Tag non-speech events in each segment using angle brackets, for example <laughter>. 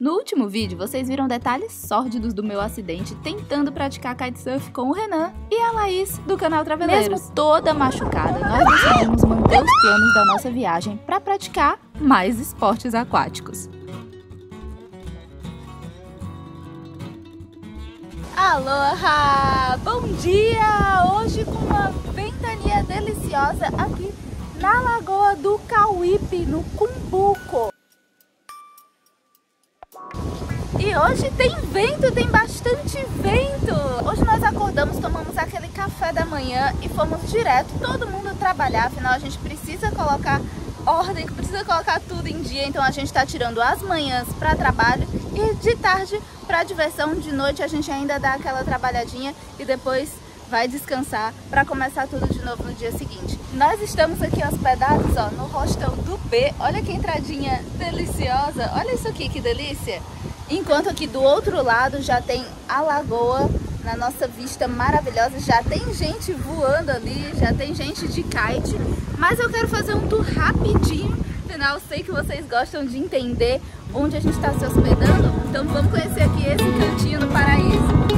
No último vídeo, vocês viram detalhes sórdidos do meu acidente tentando praticar kitesurf com o Renan e a Laís do canal Traveleiros. Mesmo toda machucada, nós decidimos manter os planos da nossa viagem para praticar mais esportes aquáticos. Aloha! Bom dia! Hoje com uma ventania deliciosa aqui na Lagoa do Cauípe, no Cumbuco. E hoje tem vento, tem bastante vento. Hoje nós acordamos, tomamos aquele café da manhã e fomos direto, todo mundo trabalhar, afinal a gente precisa colocar ordem, precisa colocar tudo em dia, então a gente está tirando as manhãs para trabalho e de tarde para diversão, de noite a gente ainda dá aquela trabalhadinha e depois vai descansar para começar tudo de novo no dia seguinte. Nós estamos aqui hospedados ó, no hostel do B, olha que entradinha deliciosa, olha isso aqui que delícia! Enquanto aqui do outro lado já tem a lagoa na nossa vista maravilhosa. Já tem gente voando ali, já tem gente de kite. Mas eu quero fazer um tour rapidinho. Afinal, sei que vocês gostam de entender onde a gente está se hospedando. Então vamos conhecer aqui esse cantinho no paraíso.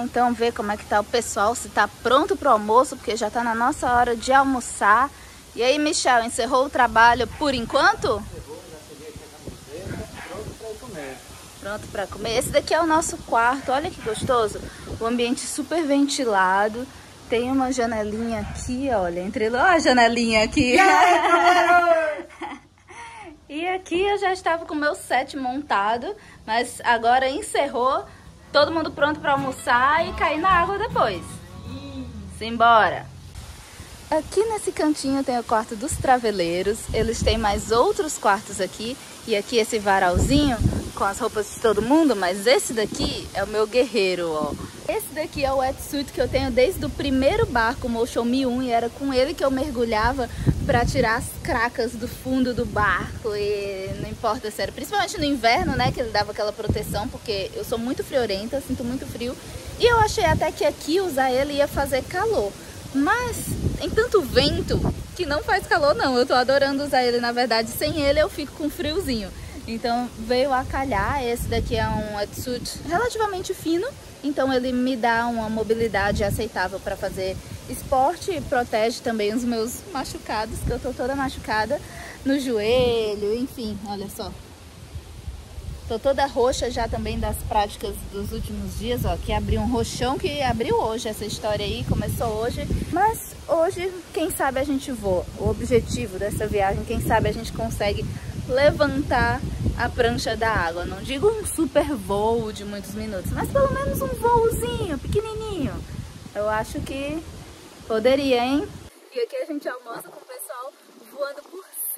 Lá então ver como é que tá o pessoal, se tá pronto pro almoço, porque já tá na nossa hora de almoçar. E aí, Michel, encerrou o trabalho por enquanto? Pronto para comer. Esse daqui é o nosso quarto, olha que gostoso. O ambiente super ventilado. Tem uma janelinha aqui, olha, entre... Olha a janelinha aqui. <laughs> e aqui eu já estava com o meu set montado, mas agora encerrou. Todo mundo pronto para almoçar e cair na água depois. Simbora! Aqui nesse cantinho tem o quarto dos traveleiros. Eles têm mais outros quartos aqui. E aqui esse varalzinho com as roupas de todo mundo. Mas esse daqui é o meu guerreiro, ó. Esse daqui é o wetsuit que eu tenho desde o primeiro barco, o Motion Mi 1. E era com ele que eu mergulhava para tirar as cracas do fundo do barco e não importa sério, principalmente no inverno, né, que ele dava aquela proteção, porque eu sou muito friorenta, sinto muito frio, e eu achei até que aqui usar ele ia fazer calor, mas tem tanto vento que não faz calor não, eu tô adorando usar ele, na verdade, sem ele eu fico com friozinho. Então veio a calhar, esse daqui é um wetsuit relativamente fino, então ele me dá uma mobilidade aceitável para fazer esporte e protege também os meus machucados, que eu tô toda machucada no joelho, enfim, olha só. Tô toda roxa já também das práticas dos últimos dias, ó, que abriu um roxão que abriu hoje essa história aí, começou hoje. Mas hoje, quem sabe a gente voa. O objetivo dessa viagem, quem sabe a gente consegue levantar a prancha da água. Não digo um super voo de muitos minutos, mas pelo menos um voozinho pequenininho. Eu acho que poderia, hein? E aqui a gente almoça com o pessoal voando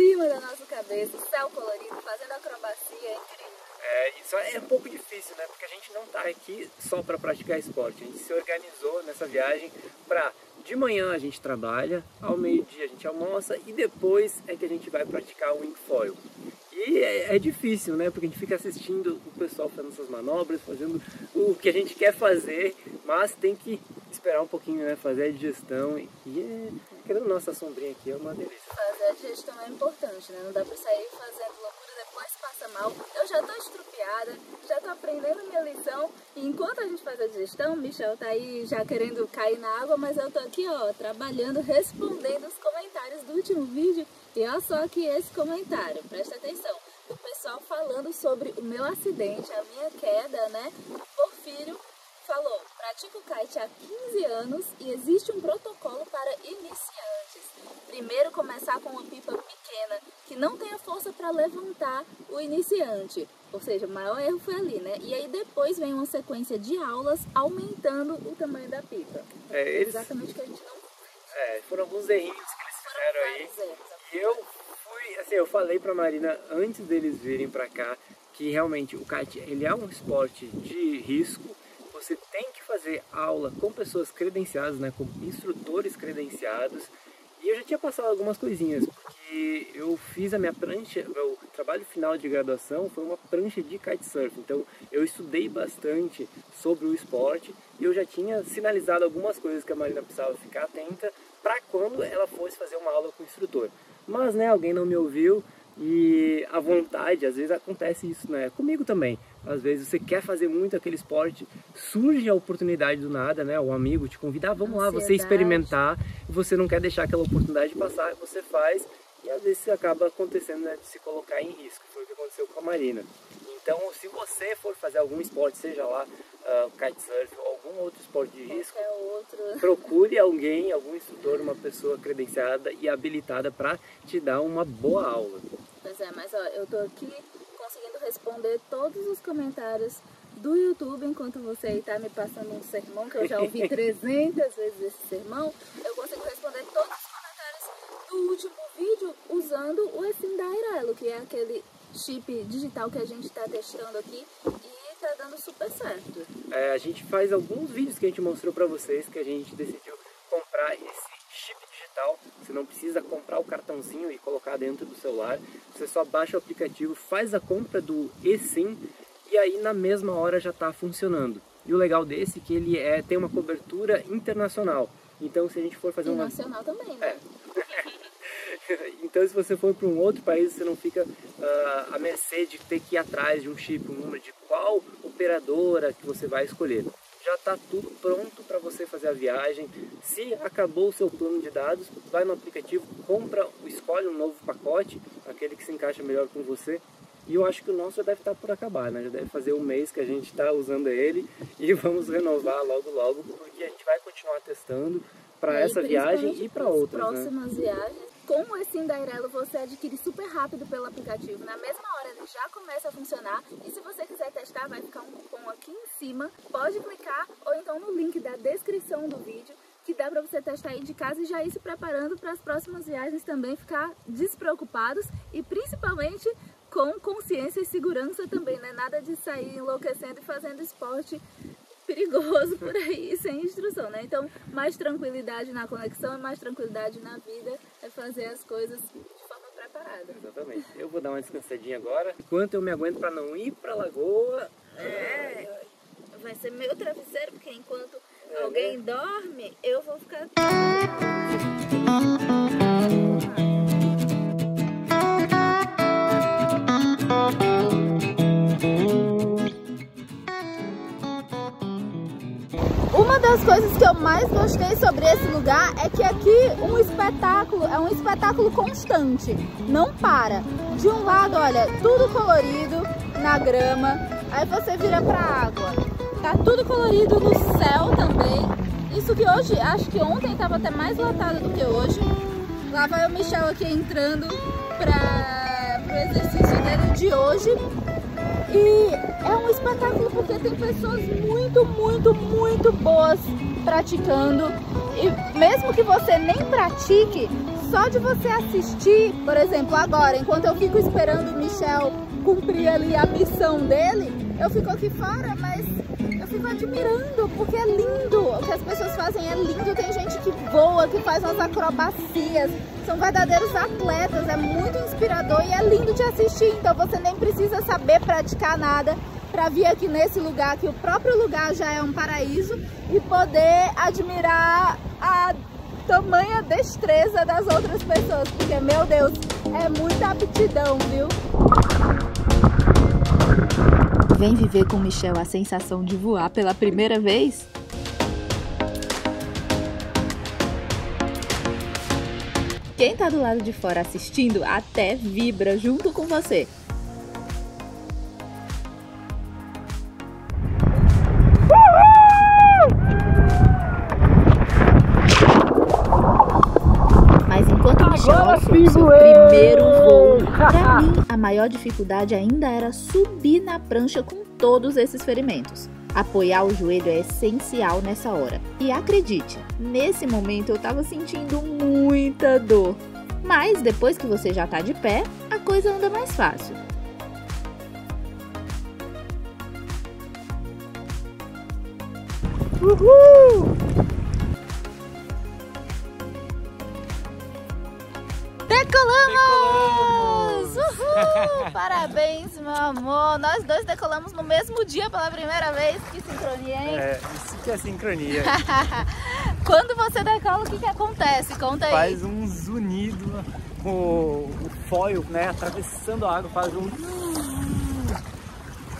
cima da nossa cabeça, céu colorido, fazendo acrobacia, é incrível. É, isso é um pouco difícil, né? Porque a gente não tá aqui só para praticar esporte. A gente se organizou nessa viagem para de manhã a gente trabalha, ao meio-dia a gente almoça e depois é que a gente vai praticar o wingfoil. E é, é, difícil, né? Porque a gente fica assistindo o pessoal fazendo essas manobras, fazendo o que a gente quer fazer, mas tem que esperar um pouquinho, né? Fazer a digestão. E, é, querendo nossa sombrinha aqui é uma delícia. Fazer a digestão é importante, né? Não dá pra sair fazendo loucura depois passa mal. Eu já tô estrupiada, já tô aprendendo minha lição. E enquanto a gente faz a digestão, Michel tá aí já querendo cair na água, mas eu tô aqui, ó, trabalhando, respondendo os comentários do último vídeo e olha só aqui esse comentário, presta atenção. O pessoal falando sobre o meu acidente, a minha queda, né? Porfírio falou, pratico kite há 15 anos e existe um protocolo para iniciantes. Primeiro começar com uma pipa pequena, que não tenha força para levantar o iniciante. Ou seja, o maior erro foi ali, né? E aí depois vem uma sequência de aulas aumentando o tamanho da pipa. É, eles... Exatamente o que a gente não É, foram alguns errinhos que eles fizeram aí. Erros eu fui, assim, eu falei pra Marina antes deles virem pra cá que realmente o kite ele é um esporte de risco. Você tem que fazer aula com pessoas credenciadas, né, com instrutores credenciados. E eu já tinha passado algumas coisinhas, porque eu fiz a minha prancha, o trabalho final de graduação foi uma prancha de kitesurf. Então eu estudei bastante sobre o esporte e eu já tinha sinalizado algumas coisas que a Marina precisava ficar atenta para quando ela fosse fazer uma aula com o instrutor. Mas né, alguém não me ouviu e a vontade, às vezes acontece isso, né? Comigo também. Às vezes você quer fazer muito aquele esporte, surge a oportunidade do nada, né? O amigo te convida, ah, vamos Ansiedade. lá, você experimentar, e você não quer deixar aquela oportunidade passar, você faz, e às vezes acaba acontecendo, né, de se colocar em risco. Foi o que aconteceu com a Marina. Então, se você for fazer algum esporte, seja lá uh, kitesurf ou algum outro esporte de risco, <laughs> procure alguém, algum instrutor, uma pessoa credenciada e habilitada para te dar uma boa aula. Pois é, mas ó, eu tô aqui conseguindo responder todos os comentários do YouTube enquanto você aí tá me passando um sermão, que eu já ouvi <laughs> 300 vezes esse sermão, eu consigo responder todos os comentários do último vídeo usando o Esim da Airelo, que é aquele chip digital que a gente está testando aqui e está dando super certo. É, a gente faz alguns vídeos que a gente mostrou para vocês que a gente decidiu comprar esse. Você não precisa comprar o cartãozinho e colocar dentro do celular. Você só baixa o aplicativo, faz a compra do eSIM e aí na mesma hora já está funcionando. E o legal desse é que ele é, tem uma cobertura internacional. Então se a gente for fazer e uma... nacional também, né? É. <laughs> Então, se você for para um outro país, você não fica uh, à mercê de ter que ir atrás de um chip, um número de qual operadora que você vai escolher. Já está tudo pronto para você fazer a viagem. Se acabou o seu plano de dados, vai no aplicativo, compra, escolhe um novo pacote, aquele que se encaixa melhor com você. E eu acho que o nosso já deve estar tá por acabar, né? Já deve fazer um mês que a gente está usando ele e <laughs> vamos renovar logo logo, porque a gente vai continuar testando para essa viagem e para outras. Próximas né? viagens com esse Cinderelo você adquire super rápido pelo aplicativo. Na mesma hora ele já começa a funcionar. E se você quiser testar, vai ficar um cupom aqui em cima. Pode clicar ou então no link da descrição do vídeo que dá para você testar aí de casa e já ir se preparando para as próximas viagens também ficar despreocupados e principalmente com consciência e segurança também, né? Nada de sair enlouquecendo e fazendo esporte perigoso por aí <laughs> sem instrução, né? Então, mais tranquilidade na conexão e mais tranquilidade na vida é fazer as coisas de forma preparada. Exatamente. Eu vou dar uma descansadinha agora, enquanto eu me aguento para não ir para lagoa. É, vai ser meu travesseiro, porque enquanto é, alguém né? dorme, eu vou ficar... das coisas que eu mais gostei sobre esse lugar é que aqui um espetáculo é um espetáculo constante, não para. De um lado, olha, tudo colorido na grama, aí você vira pra água. Tá tudo colorido no céu também. Isso que hoje, acho que ontem tava até mais lotado do que hoje. Lá vai o Michel aqui entrando para o exercício dele de hoje. E é um espetáculo porque tem pessoas muito, muito, muito boas praticando. E mesmo que você nem pratique, só de você assistir, por exemplo, agora, enquanto eu fico esperando o Michel cumprir ali a missão dele, eu fico aqui fora, mas eu fico admirando, porque é lindo. O que as pessoas fazem é lindo. Tem gente que voa, que faz umas acrobacias. São verdadeiros atletas, é muito inspirador e é lindo de assistir. Então você nem precisa saber praticar nada para vir aqui nesse lugar, que o próprio lugar já é um paraíso, e poder admirar a tamanha destreza das outras pessoas, porque, meu Deus, é muita aptidão, viu? Vem viver com Michel a sensação de voar pela primeira vez? Quem tá do lado de fora assistindo até vibra junto com você. Mas enquanto Michel seu primeiro voo, <laughs> pra mim maior dificuldade ainda era subir na prancha com todos esses ferimentos. Apoiar o joelho é essencial nessa hora. E acredite, nesse momento eu estava sentindo muita dor. Mas depois que você já está de pé, a coisa anda mais fácil. Uhul! Decolamos! <laughs> Parabéns, meu amor! Nós dois decolamos no mesmo dia pela primeira vez. Que sincronia, hein? É, isso que é sincronia. <laughs> Quando você decola, o que, que acontece? Conta aí. Faz um zunido, o, o foil, né, atravessando a água, faz um...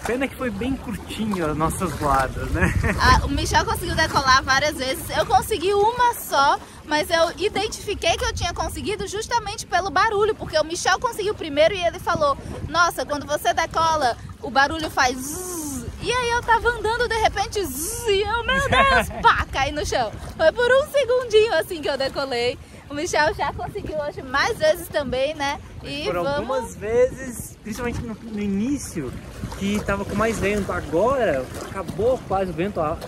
Pena que foi bem curtinho as nossas voadas, né? Ah, o Michel conseguiu decolar várias vezes. Eu consegui uma só, mas eu identifiquei que eu tinha conseguido justamente pelo barulho, porque o Michel conseguiu primeiro e ele falou: Nossa, quando você decola, o barulho faz. Zzz. E aí eu tava andando de repente zzz, e eu, meu Deus, <laughs> pá, caí no chão. Foi por um segundinho assim que eu decolei. O Michel já conseguiu hoje mais vezes também, né? E por vamos... algumas vezes, principalmente no, no início, que tava com mais vento. Agora acabou quase o vento. A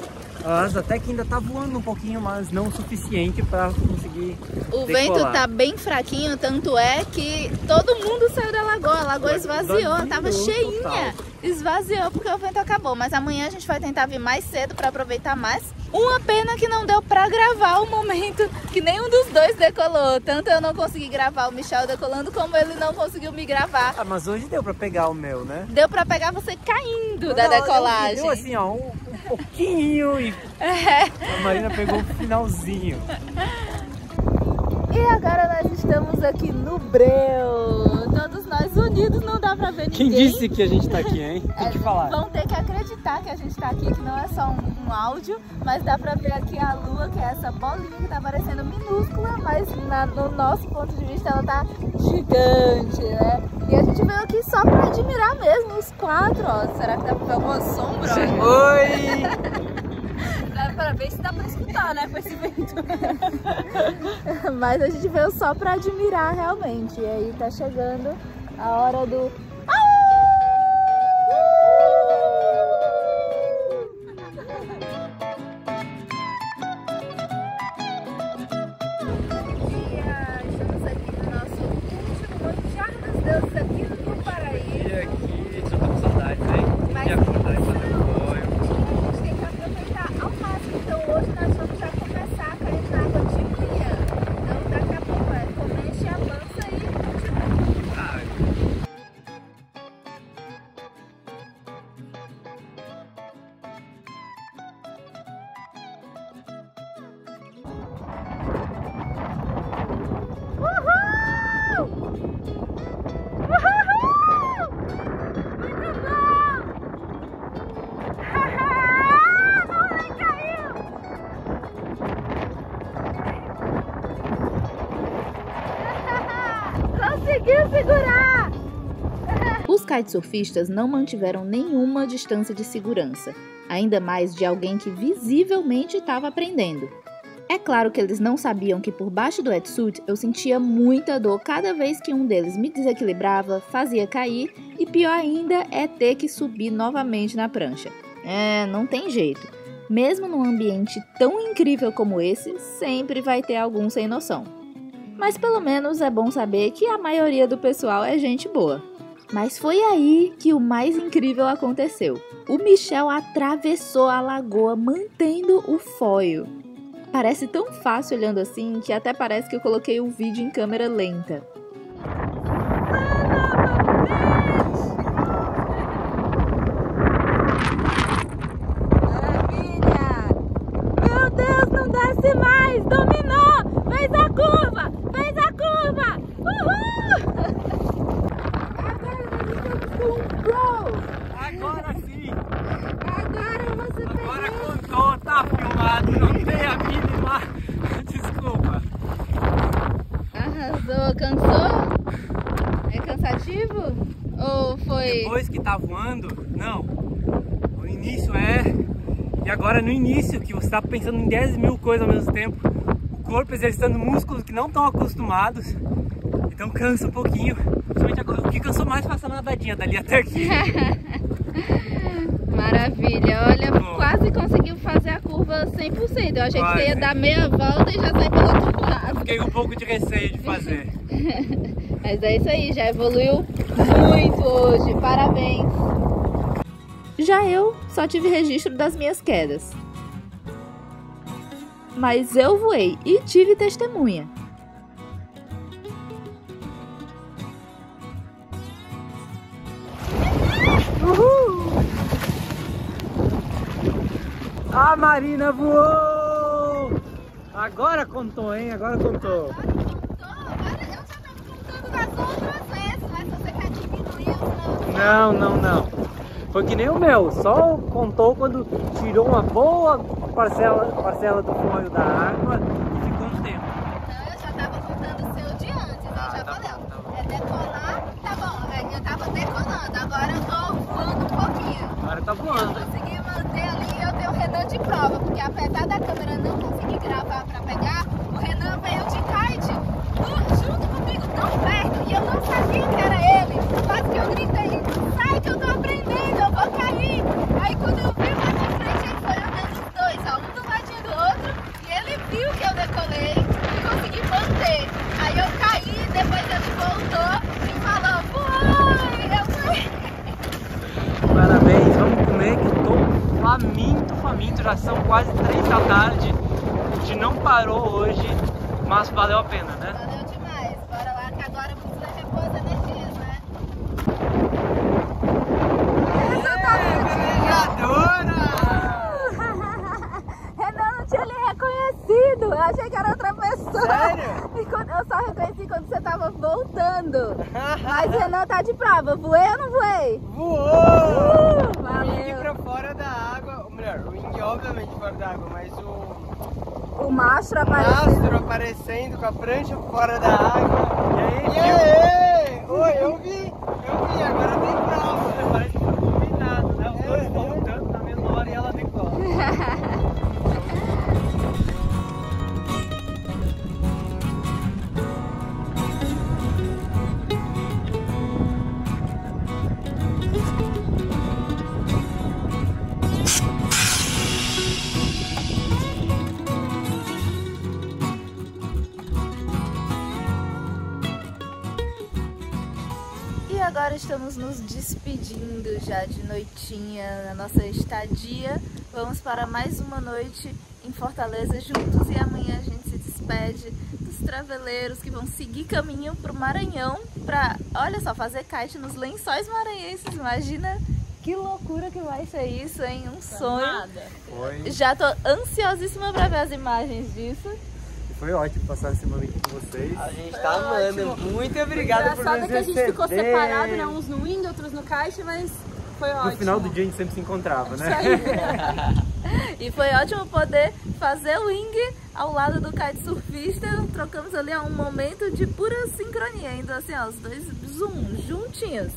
asa até que ainda tá voando um pouquinho, mas não o suficiente para conseguir. O decolar. vento tá bem fraquinho, tanto é que todo mundo saiu da lagoa. A lagoa esvaziou, tava cheinha. Total. Esvaziou porque o vento acabou. Mas amanhã a gente vai tentar vir mais cedo para aproveitar mais. Uma pena que não deu pra gravar o momento que nenhum dos dois decolou. Tanto eu não consegui gravar o Michel decolando, como ele não conseguiu me gravar. Ah, mas hoje deu pra pegar o meu, né? Deu pra pegar você caindo não, da decolagem. Deu assim, ó, um, um pouquinho e <laughs> é. a Marina pegou o finalzinho. E agora nós estamos aqui no Breu. Todos nós unidos, não dá pra ver ninguém. Quem disse que a gente tá aqui, hein? <laughs> Tem é, que falar. Vão ter que acreditar que a gente tá aqui, que não é só um, um, áudio, mas dá pra ver aqui a lua, que é essa bolinha que tá parecendo minúscula, mas na, no nosso ponto de vista ela tá gigante, né? E a gente veio aqui só pra admirar mesmo os quatro, ó. Será que dá pra ver alguma sombra? <laughs> Oi! Para ver se dá para escutar, né, com esse vento. <laughs> Mas a gente veio só para admirar realmente. E aí tá chegando a hora do conseguiu kitesurfistas não mantiveram nenhuma distância de segurança, ainda mais de alguém que visivelmente estava aprendendo. É claro que eles não sabiam que por baixo do wetsuit eu sentia muita dor cada vez que um deles me desequilibrava, fazia cair e pior ainda é ter que subir novamente na prancha. É, não tem jeito. Mesmo num ambiente tão incrível como esse, sempre vai ter algum sem noção. Mas pelo menos é bom saber que a maioria do pessoal é gente boa. Mas foi aí que o mais incrível aconteceu. O Michel atravessou a lagoa mantendo o foio. Parece tão fácil olhando assim que até parece que eu coloquei o vídeo em câmera lenta. Maravilha! Meu Deus, não desce mais! Dominou! Fez a curva! Depois que tá voando, não. O início é. E agora no início, que você tá pensando em 10 mil coisas ao mesmo tempo, o corpo exercitando músculos que não estão acostumados, então cansa um pouquinho. Principalmente agora, o que cansou mais foi essa nadadinha dali até aqui. <laughs> <laughs> Maravilha, olha, Bom, quase conseguiu fazer a curva 100%. Eu achei quase. que você ia dar meia volta e já sair pelo outro lado. Fiquei um pouco de receio de fazer. <laughs> Mas é isso aí, já evoluiu muito hoje, parabéns! Já eu só tive registro das minhas quedas. Mas eu voei e tive testemunha. A Marina voou! Agora contou, hein? Agora contou. Agora contou, agora eu já tava contando das outras vezes, mas você quer diminuir os Não, não, não. Foi que nem o meu, só contou quando tirou uma boa parcela, parcela do folho da água e ficou um tempo. Então eu já tava contando o seu de antes, eu já tá falei, bom, tá bom. ó, é decolar, tá bom, é, eu tava decolando, agora eu tô voando um pouquinho. Agora tá voando. Consegui manter ali, eu tenho o Renan de prova, porque apesar da câmera não conseguir gravar pra pegar, o Renan veio de kite no- junto comigo tão perto e eu não sabia que era ele. Quase que eu gritei, sai que eu tô aprendendo, eu vou cair. Aí quando eu vi mais de frente, ele foi andando os dois, ó, um do ladinho do outro, e ele viu que eu decolei e consegui manter. Aí eu caí, depois ele voltou e falou, foi, eu fui. Parabéns, vamos comer que eu tô faminto, faminto. Já são quase três da tarde. A gente não parou hoje, mas valeu a pena, né? Valeu demais. Bora lá que agora precisa repor as energias, né? <laughs> Renan não tinha lhe reconhecido. Eu achei que era outra pessoa. Sério? Eu só reconheci quando você tava voltando. <laughs> Mas Renan tá de prova. Voei ou não voei? Voou! Uh, O wing valeu. pra fora da água, ou melhor, o wing obviamente fora da água, mas o O mastro apareceu. mastro aparecendo com a prancha fora da água. E aí, E aí? Já de noitinha na nossa estadia. Vamos para mais uma noite em Fortaleza juntos e amanhã a gente se despede dos traveleiros que vão seguir caminho para o Maranhão para, olha só, fazer kite nos lençóis maranhenses. Imagina que loucura que vai ser isso, hein? Um sonho. Foi, Já tô ansiosíssima para ver as imagens disso. foi ótimo passar esse momento com vocês. A gente tá amando. Muito obrigado por Engraçado nos é que a gente ficou receber. separado, né? Uns no Windows, outros no caixa, mas foi ótimo. No final do dia a gente sempre se encontrava, né? <laughs> E foi ótimo poder fazer o wing ao lado do kite surfista. Trocamos ali um momento de pura sincronia, ainda assim, ó, os dois zoom, juntinhos.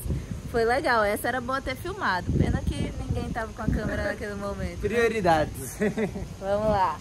Foi legal, essa era boa ter filmado. Pena que ninguém tava com a câmera naquele momento. Prioridades. Vamos lá.